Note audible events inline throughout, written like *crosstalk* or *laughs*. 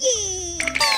一二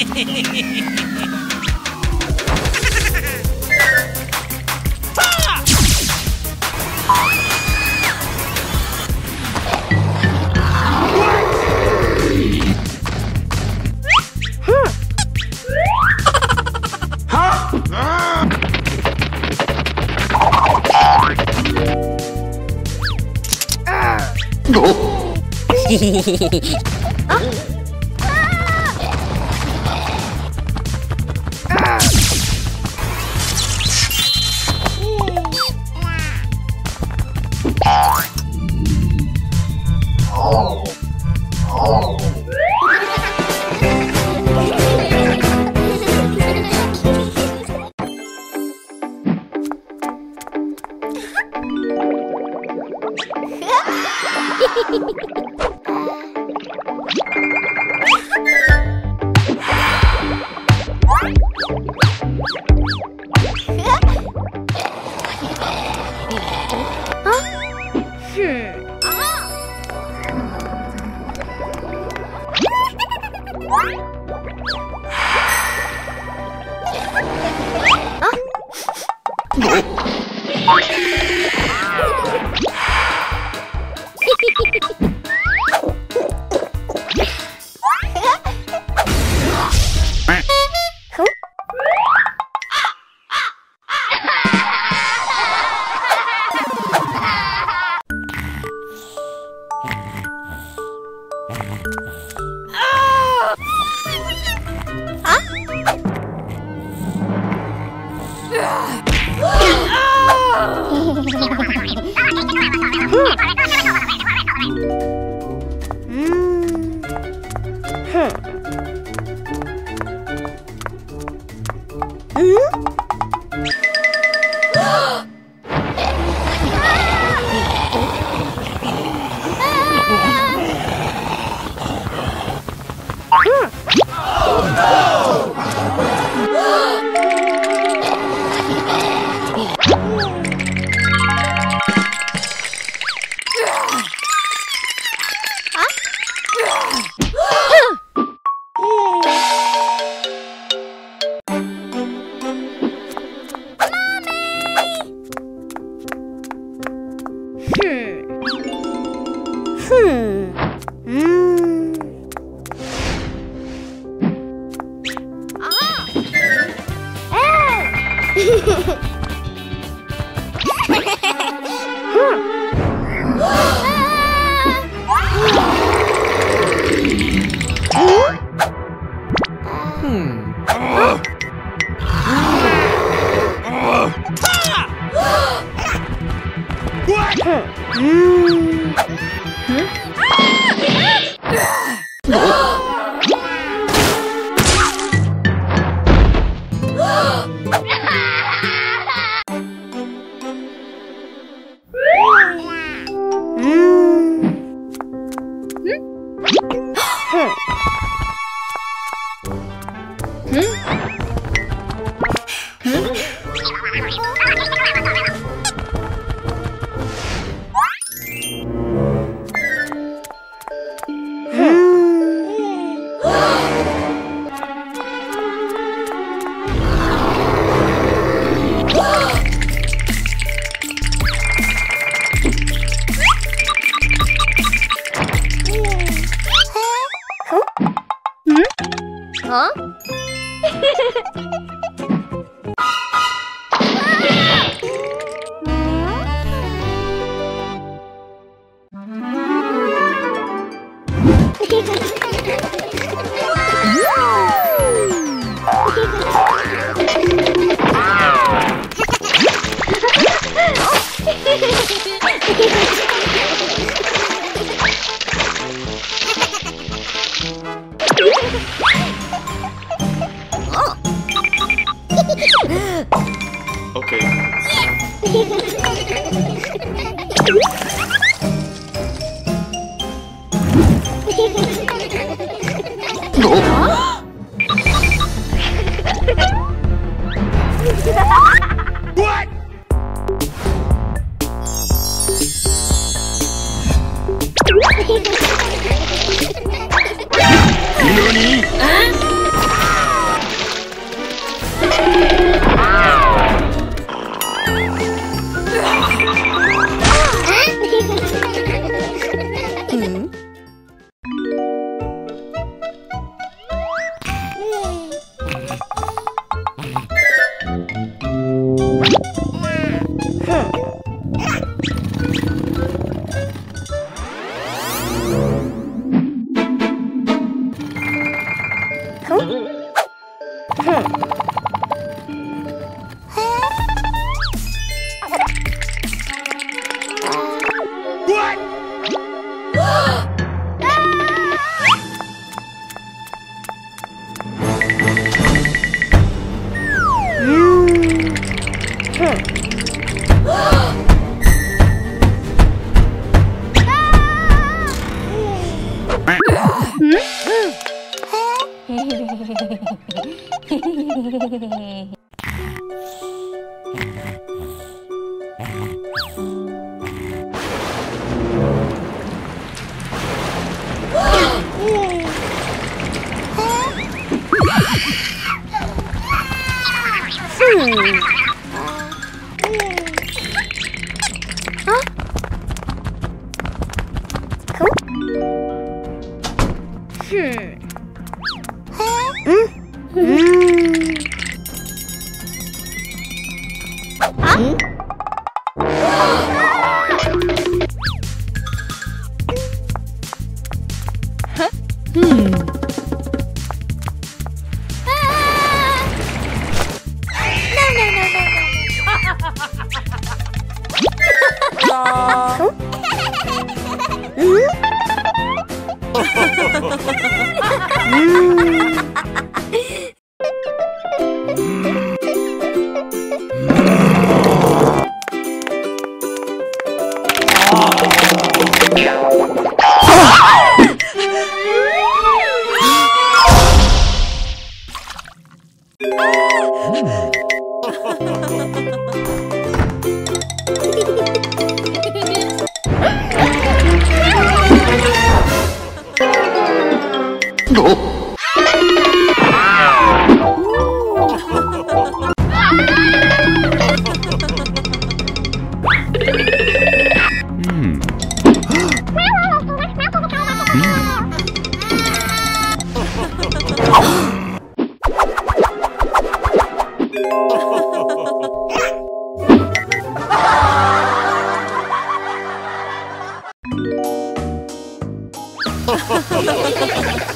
어? 응. は？*laughs* ハハハハ!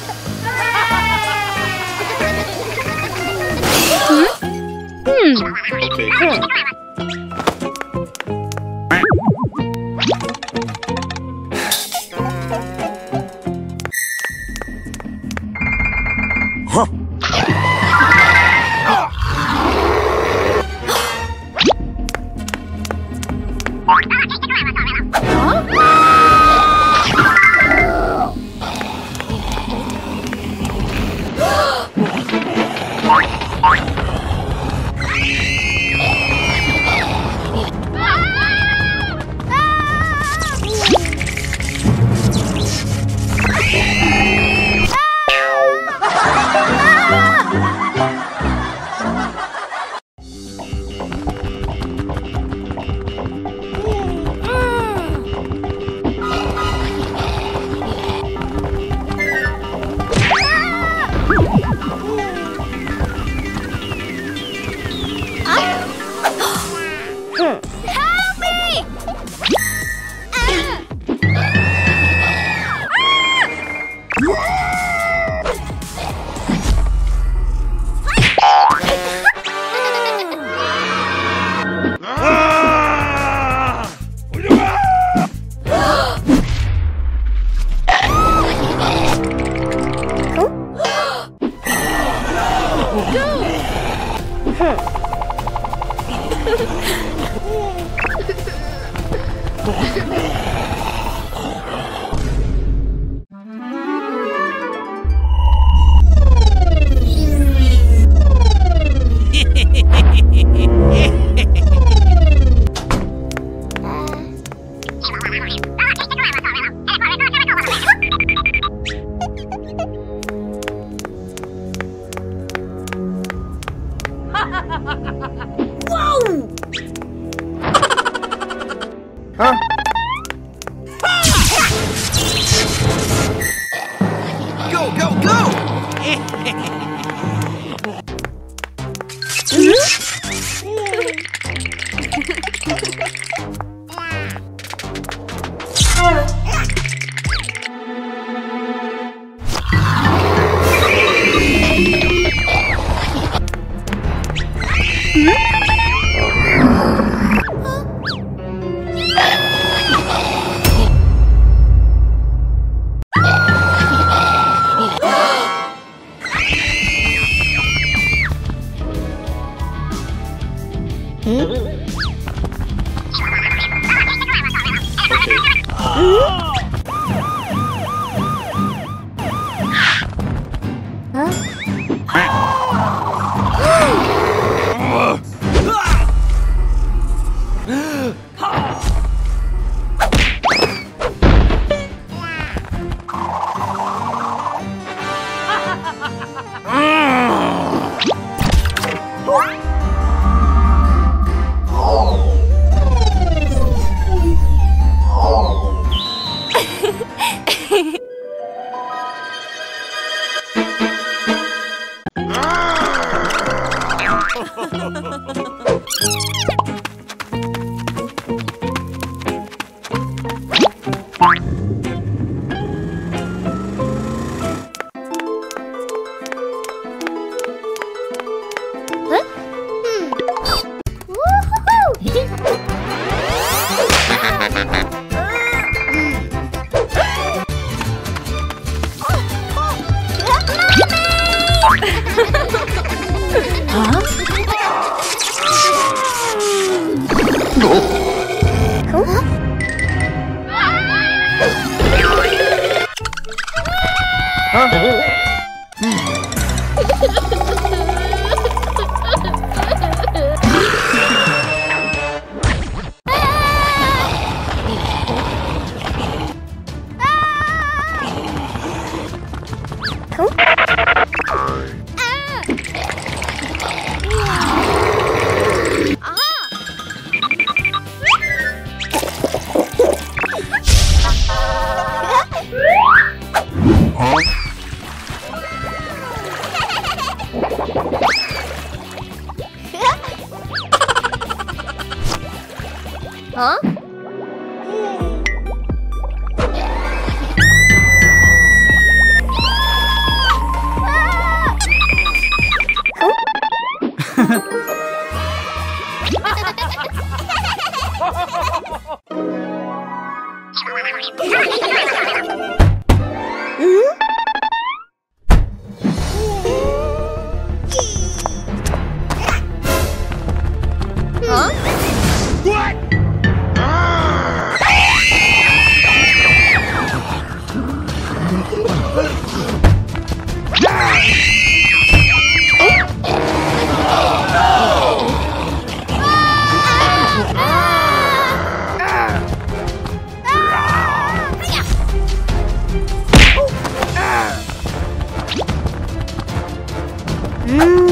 Wow!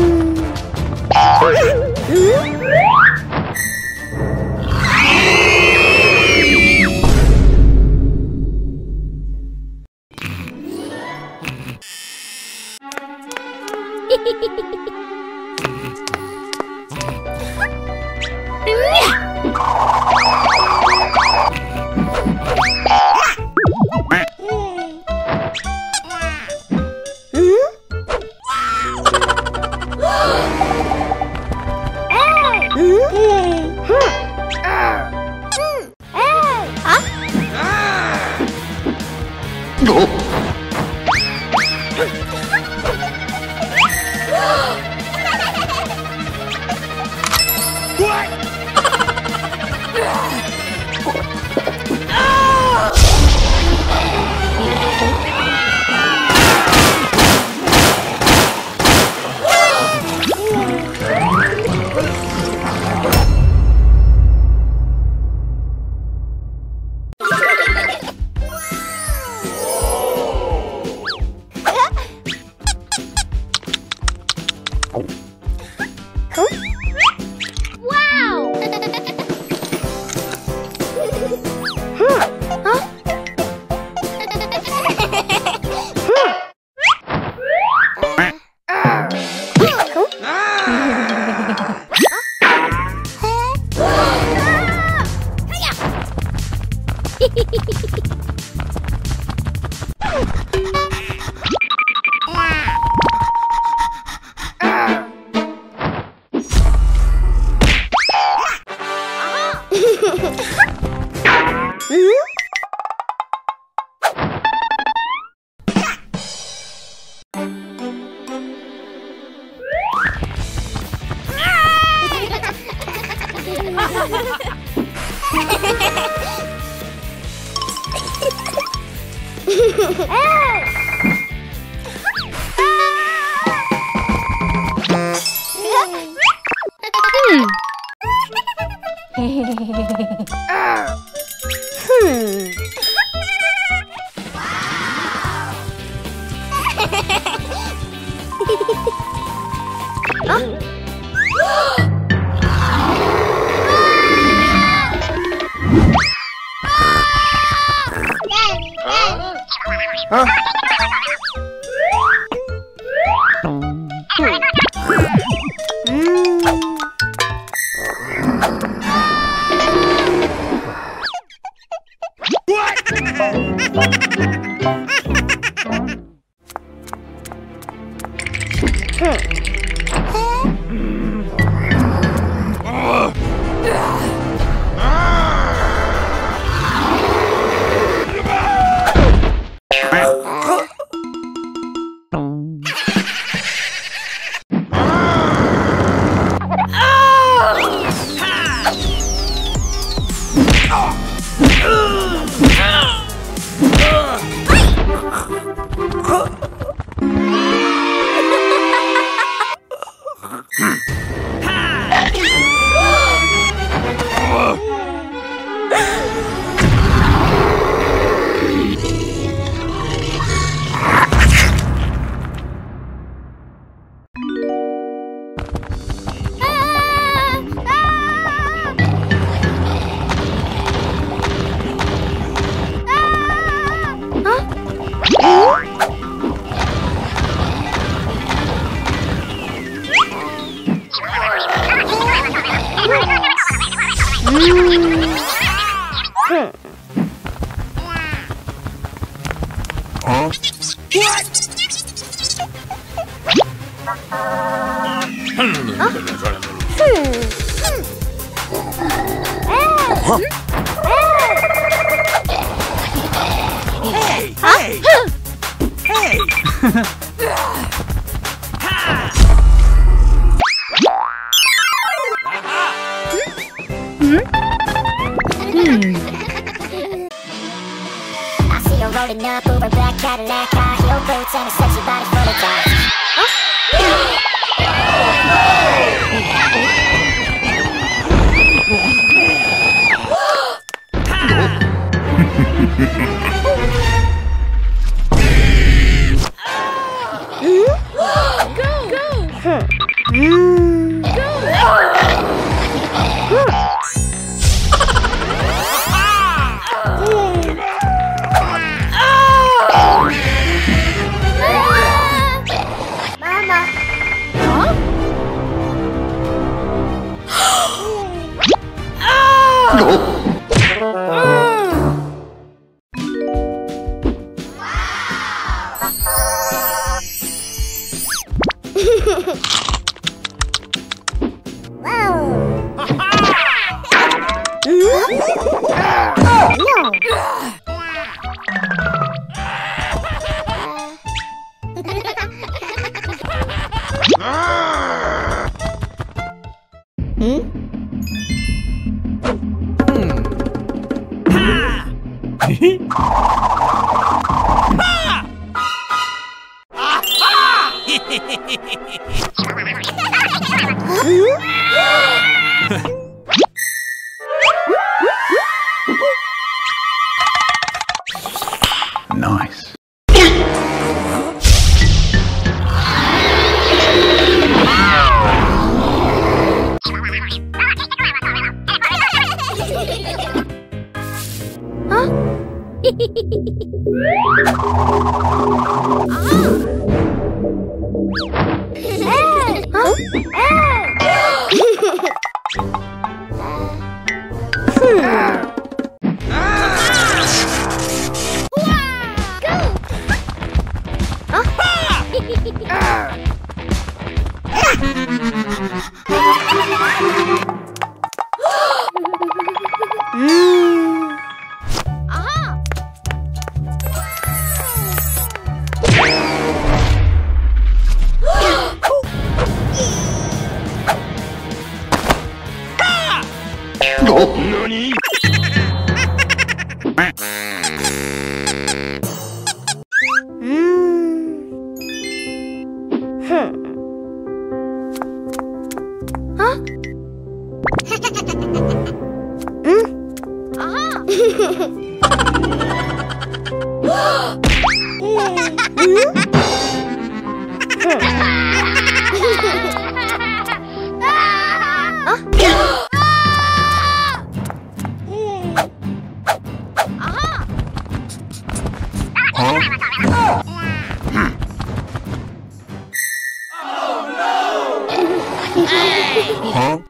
*laughs* Nice. *laughs* 哎。哈。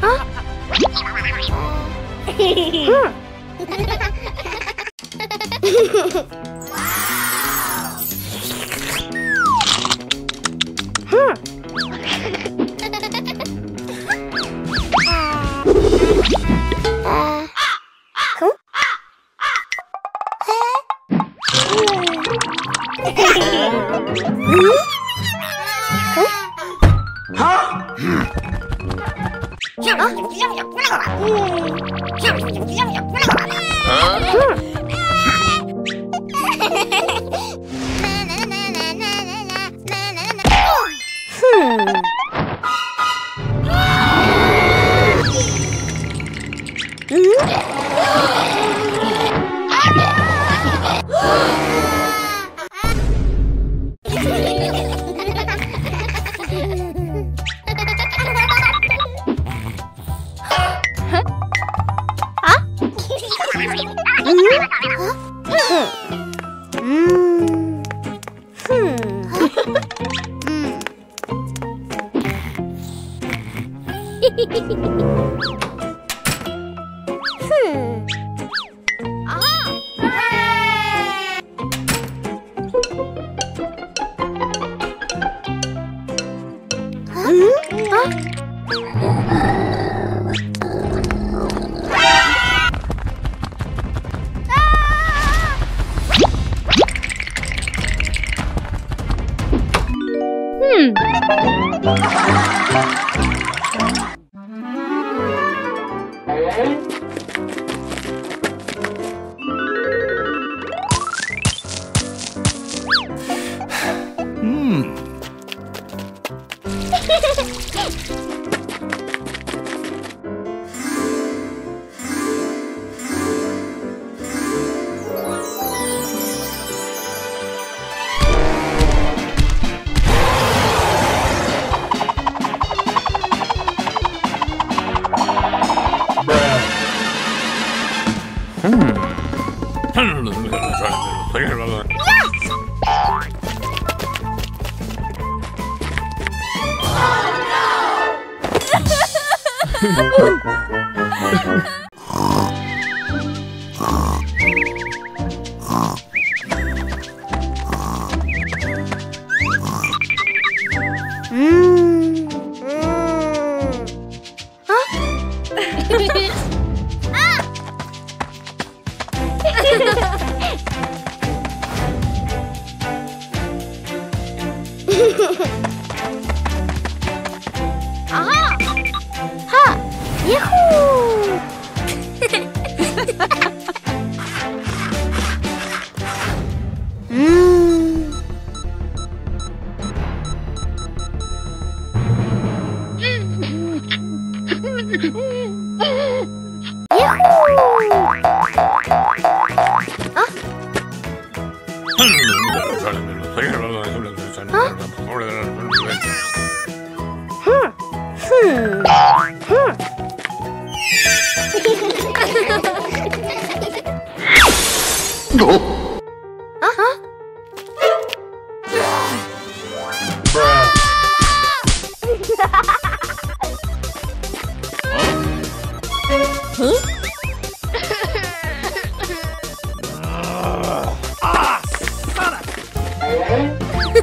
啊。嘿嘿。哈哈哈哈哈。哈哈哈哈哈。哇。哈。哈哈哈哈哈。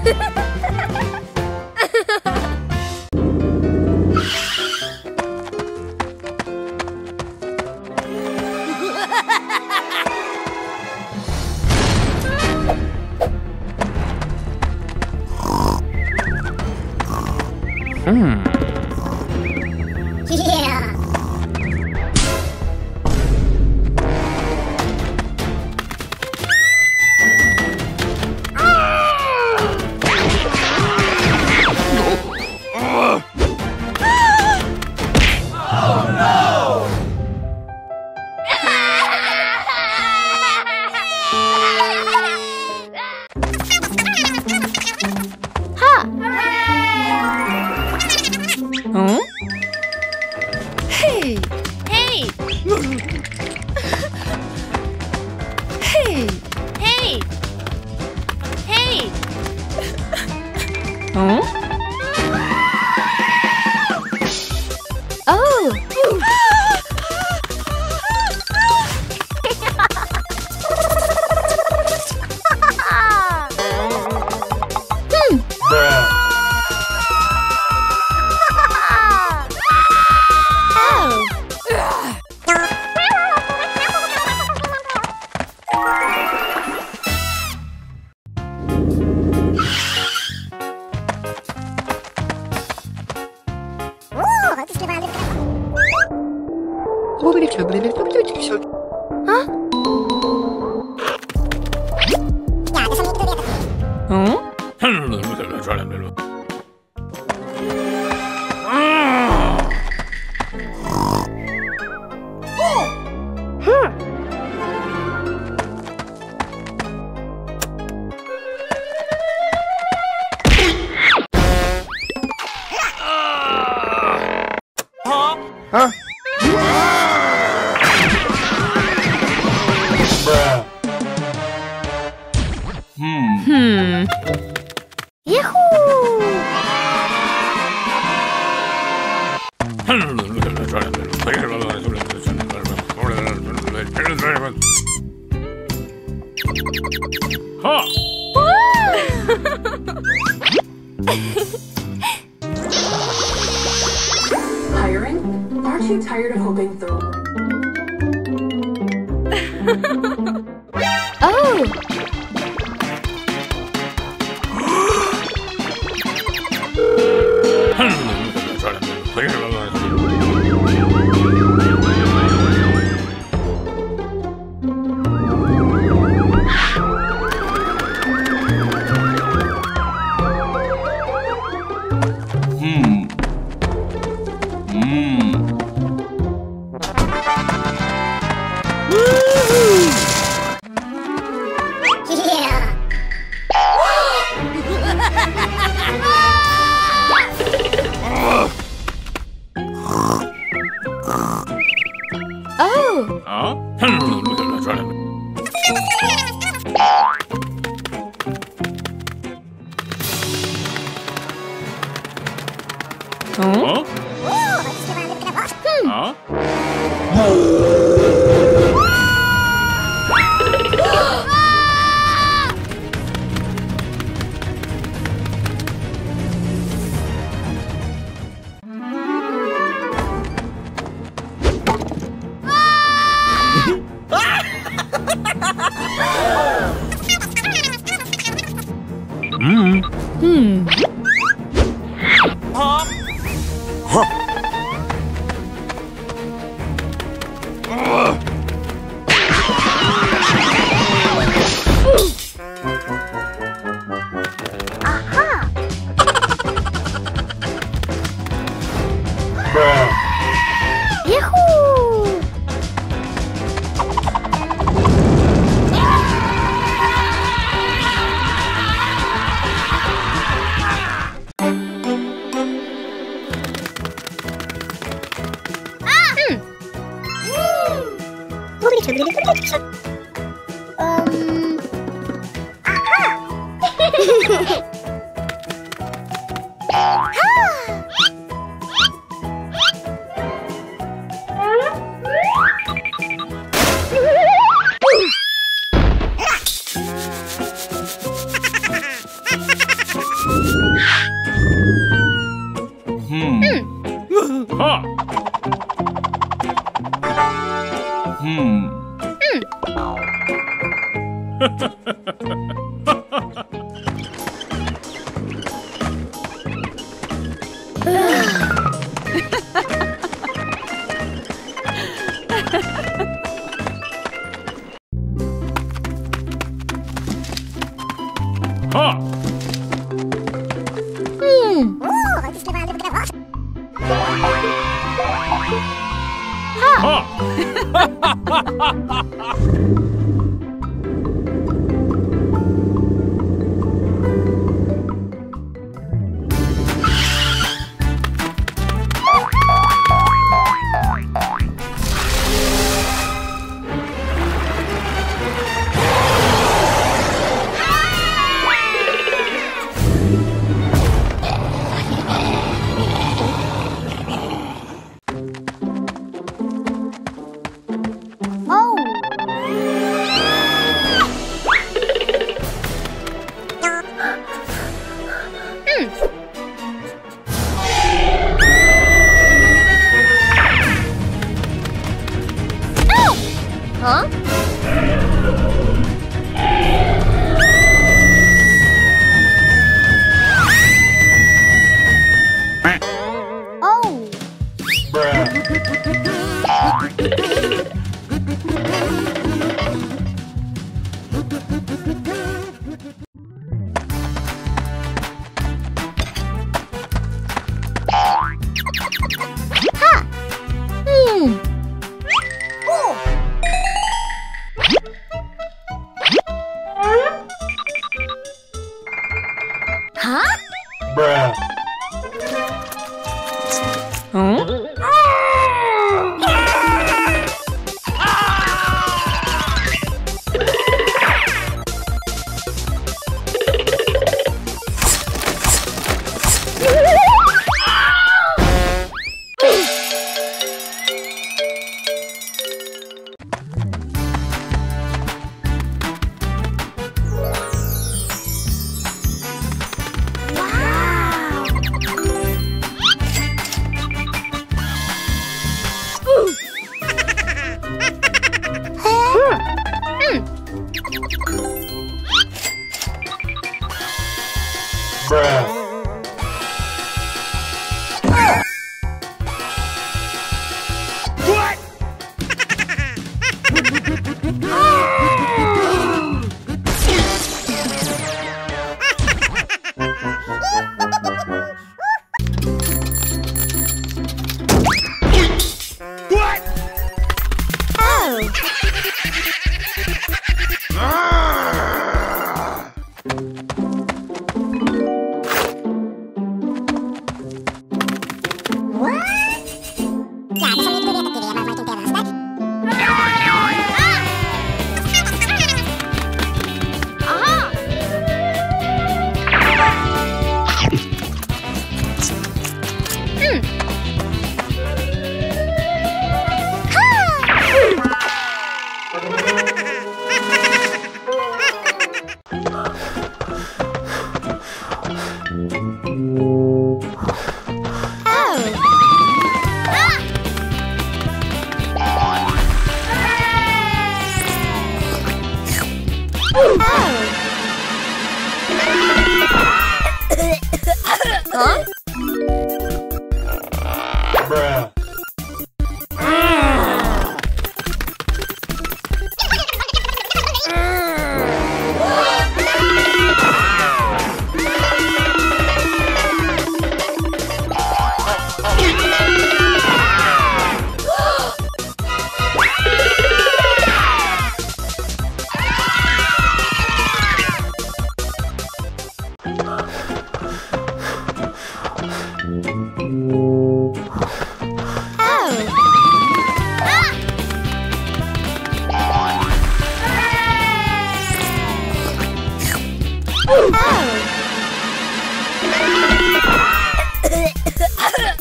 Ha ha ha! bruh.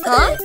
Huh?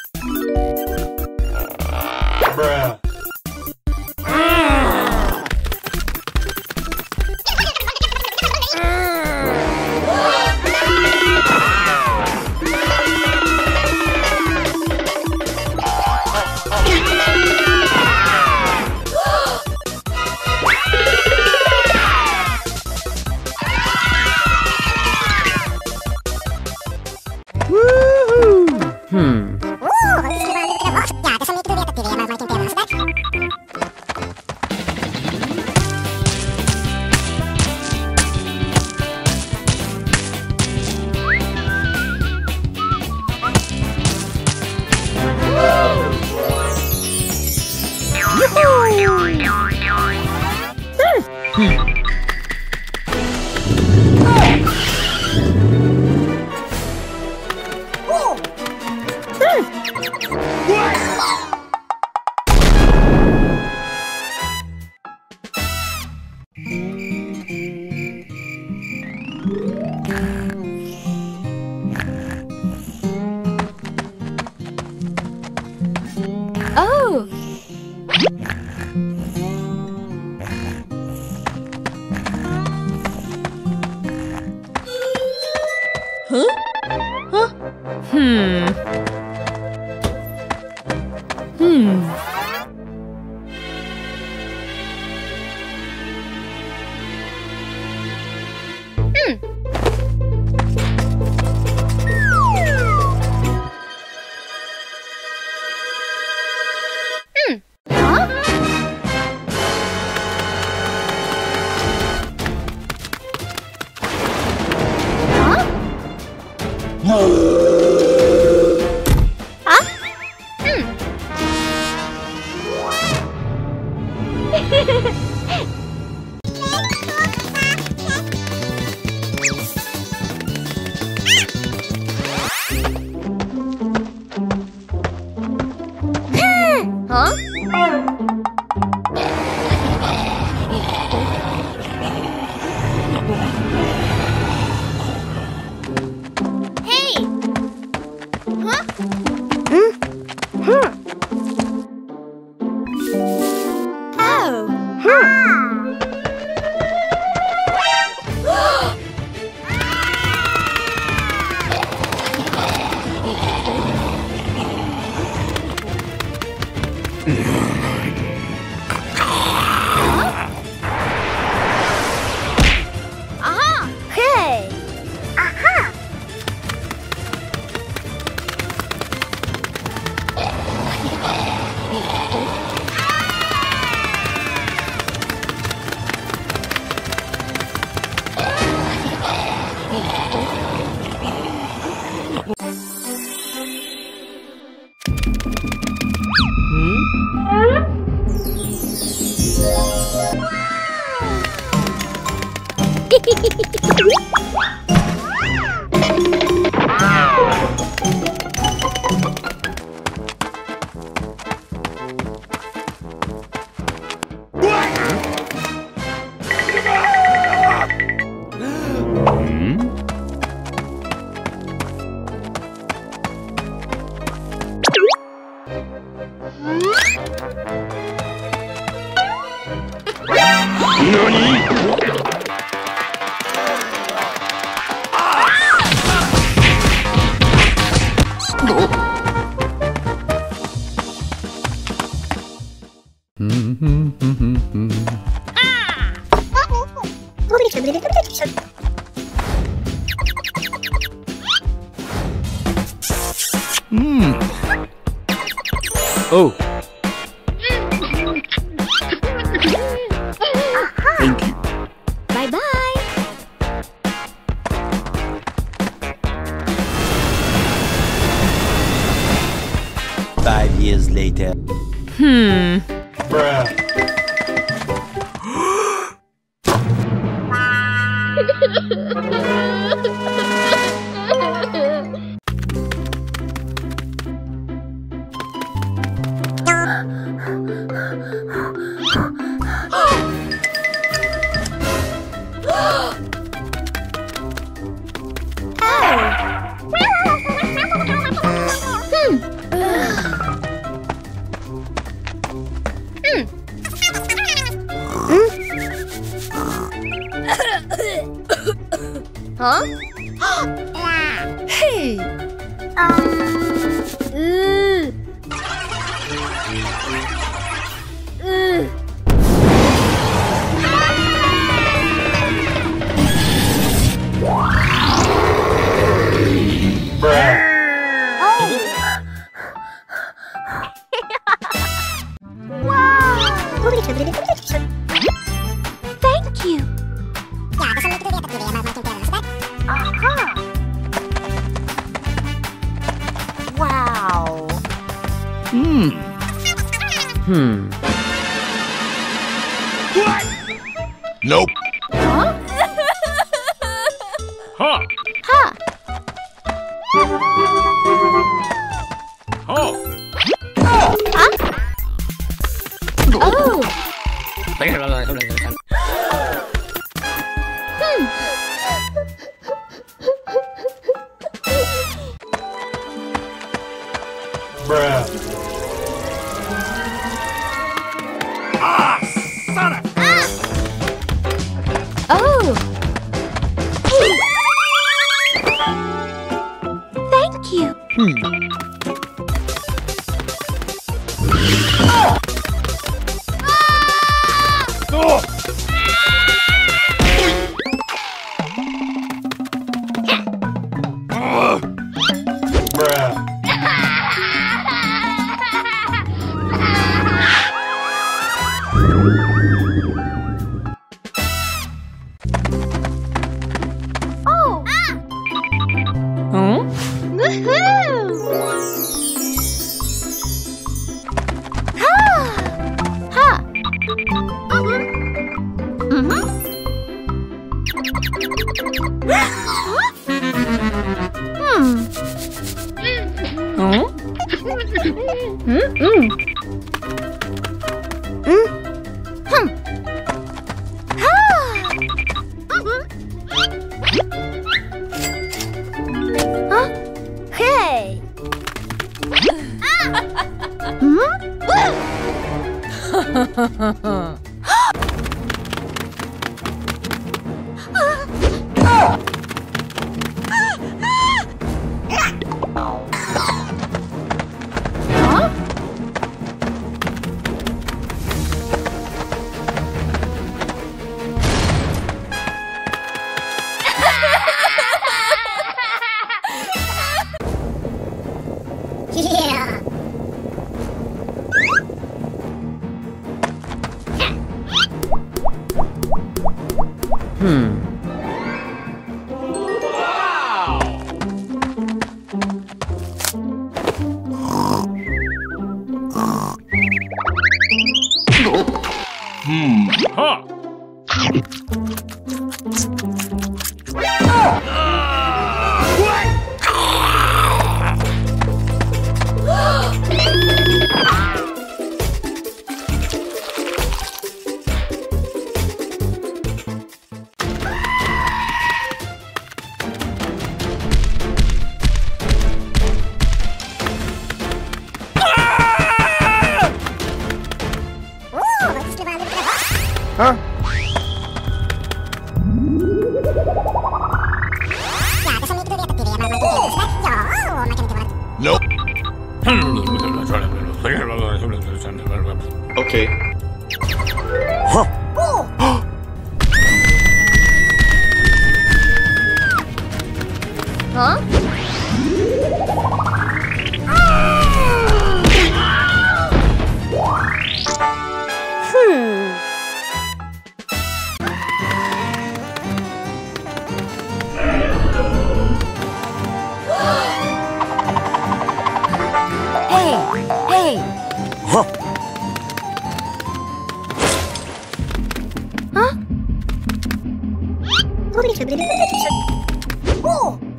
何？Hmm. Hmm. What? Nope.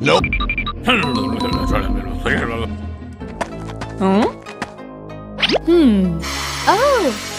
Nope. Huh? Hmm. Oh.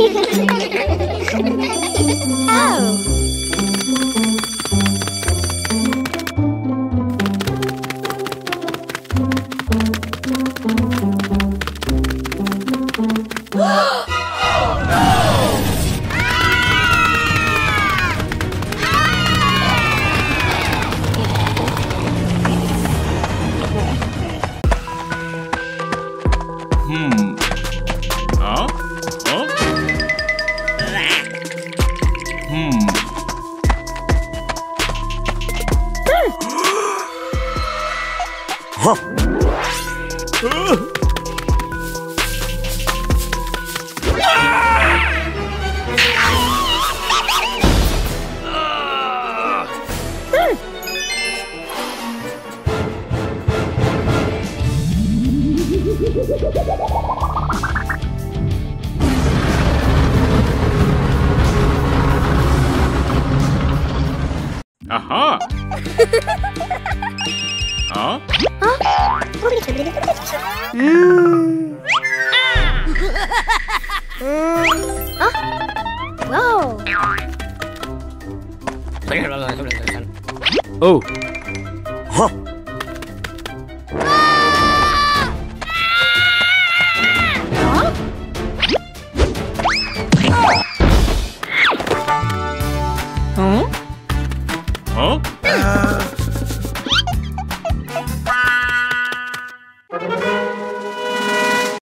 ハハハハ!